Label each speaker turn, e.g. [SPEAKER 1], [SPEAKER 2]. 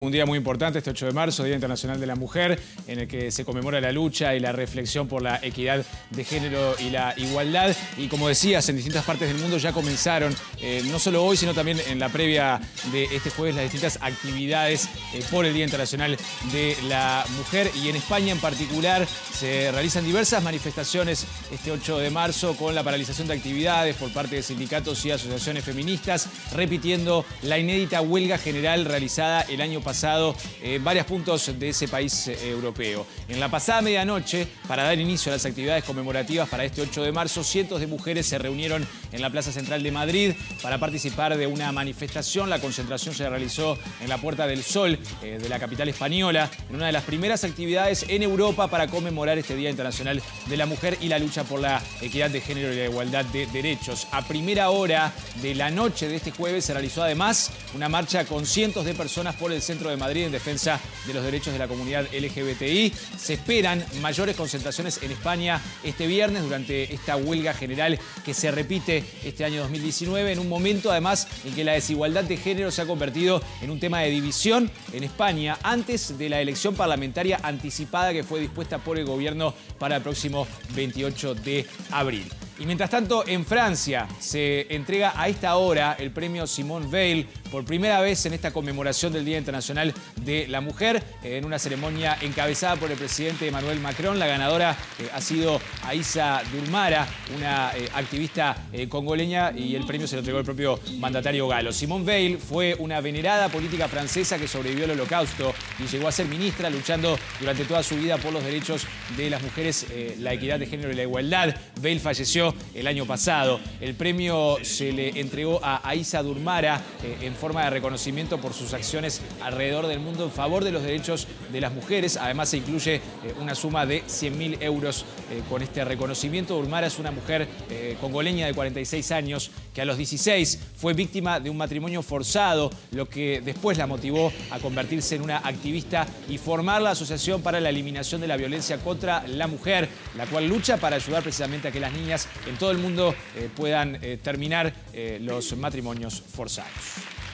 [SPEAKER 1] Un día muy importante, este 8 de marzo, Día Internacional de la Mujer, en el que se conmemora la lucha y la reflexión por la equidad de género y la igualdad. Y como decías, en distintas partes del mundo ya comenzaron, eh, no solo hoy, sino también en la previa de este jueves, las distintas actividades eh, por el Día Internacional de la Mujer. Y en España en particular se realizan diversas manifestaciones este 8 de marzo con la paralización de actividades por parte de sindicatos y asociaciones feministas, repitiendo la inédita huelga general realizada el año pasado pasado en varios puntos de ese país eh, europeo. En la pasada medianoche, para dar inicio a las actividades conmemorativas para este 8 de marzo, cientos de mujeres se reunieron en la Plaza Central de Madrid para participar de una manifestación. La concentración se realizó en la Puerta del Sol eh, de la capital española, en una de las primeras actividades en Europa para conmemorar este Día Internacional de la Mujer y la lucha por la equidad de género y la igualdad de derechos. A primera hora de la noche de este jueves se realizó además una marcha con cientos de personas por el centro de Madrid en defensa de los derechos de la comunidad LGBTI. Se esperan mayores concentraciones en España este viernes durante esta huelga general que se repite este año 2019 en un momento además en que la desigualdad de género se ha convertido en un tema de división en España antes de la elección parlamentaria anticipada que fue dispuesta por el gobierno para el próximo 28 de abril. Y mientras tanto, en Francia se entrega a esta hora el premio Simone Veil por primera vez en esta conmemoración del Día Internacional de la Mujer, en una ceremonia encabezada por el presidente Emmanuel Macron. La ganadora eh, ha sido Aisa Durmara, una eh, activista eh, congoleña, y el premio se lo entregó el propio mandatario galo. Simone Veil fue una venerada política francesa que sobrevivió al holocausto y llegó a ser ministra, luchando durante toda su vida por los derechos de las mujeres, la equidad de género y la igualdad. Veil falleció el año pasado. El premio se le entregó a Aisa Durmara eh, en forma de reconocimiento por sus acciones alrededor del mundo en favor de los derechos de las mujeres. Además se incluye eh, una suma de 100.000 euros eh, con este reconocimiento. Durmara es una mujer congoleña de 46 años que a los 16 fue víctima de un matrimonio forzado, lo que después la motivó a convertirse en una activista y formar la Asociación para la Eliminación de la Violencia contra la Mujer, la cual lucha para ayudar precisamente a que las niñas en todo el mundo eh, puedan eh, terminar eh, los matrimonios forzados.